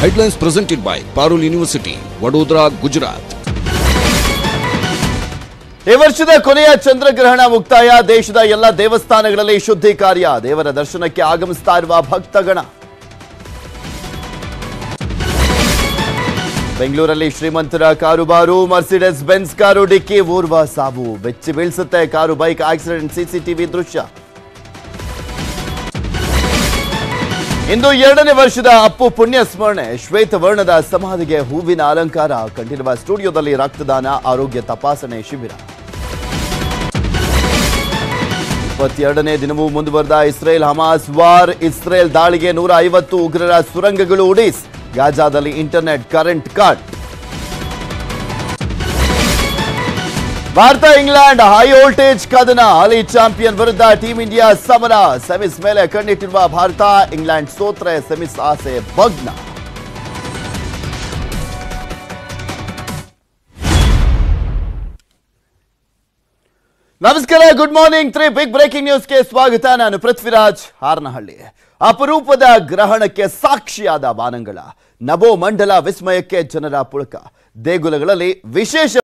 Headlines presented by Parul university Vadodara, Gujarat ಈ ವರ್ಷದ ಕೊನೆಯ ಚಂದ್ರಗ್ರಹಣ ಮುಕ್ತಾಯ. ದೇಶದ ಎಲ್ಲ ದೇವಸ್ಥಾನಗಳಲ್ಲಿ ಶುದ್ಧಿ ಕಾರ್ಯ. ದೇವರ ದರ್ಶನಕ್ಕೆ ಆಗಮಿಸ್ತಾ ಇರುವ ಭಕ್ತಗಣ. ಬೆಂಗಳೂರಲ್ಲಿ ಶ್ರೀಮಂತರ ಕಾರುಬಾರು ಮರ್ಸಿಡೆಸ್ ಬೆನ್ಸ್ ಕಾರು ಡಿಕ್ಕಿ ಓರ್ವ ಸಾವು. ಬೆಚ್ಚಿ ಬೀಳಿಸುತ್ತೆ ಕಾರು ಬೈಕ್ ಆಕ್ಸಿಡೆಂಟ್ ಸಿಸಿಟಿವಿ ದೃಶ್ಯ. ಇಂದು ಎರಡನೇ ವರ್ಷದ ಅಪ್ಪು ಪುಣ್ಯ ಸ್ಮರಣೆ. ಶ್ವೇತವರ್ಣದ ಸಮಾಧಿಗೆ ಹೂವಿನ ಅಲಂಕಾರ ಕಂಡಿರುವ ಸ್ಟುಡಿಯೋದಲ್ಲಿ ರಕ್ತದಾನ, ಆರೋಗ್ಯ ತಪಾಸಣೆ ಶಿಬಿರ. ಇಪ್ಪತ್ತೆರಡನೇ ದಿನವೂ ಮುಂದುವರೆದ ಇಸ್ರೇಲ್ ಹಮಾಸ್ ವಾರ್. ಇಸ್ರೇಲ್ ದಾಳಿಗೆ ನೂರ ಐವತ್ತು ಉಗ್ರರ ಸುರಂಗಗಳು ಉಡೀಸ್. ಗಾಜಾದಲ್ಲಿ internet current cut. Bharat, England high voltage ಕದನ ಹಾಲಿ ಚಾಂಪಿಯನ್ ವಿರುದ್ಧ ಟೀಂ ಇಂಡಿಯಾ ಸಮರ ಸೆಮಿಸ್ ಮೇಲೆ ಕಣ್ಣಿಟ್ಟಿರುವ ಭಾರತ, ಇಂಗ್ಲೆಂಡ್ ಸೋತ್ರೆ ಸೆಮಿಸ್ ಆಸೆ ಭಗ್ನ. ನಮಸ್ಕಾರ good morning three big breaking ನ್ಯೂಸ್ಗೆ ಸ್ವಾಗತ. ನಾನು ಪೃಥ್ವಿರಾಜ್ ಹಾರನಹಳ್ಳಿ. ಅಪರೂಪದ ಗ್ರಹಣಕ್ಕೆ ಸಾಕ್ಷಿಯಾದ ಬಾನಂಗಳ. ನಭೋ ಮಂಡಲ ವಿಸ್ಮಯಕ್ಕೆ ಜನರ ಪುಳಕ. ದೇಗುಲಗಳಲ್ಲಿ ವಿಶೇಷ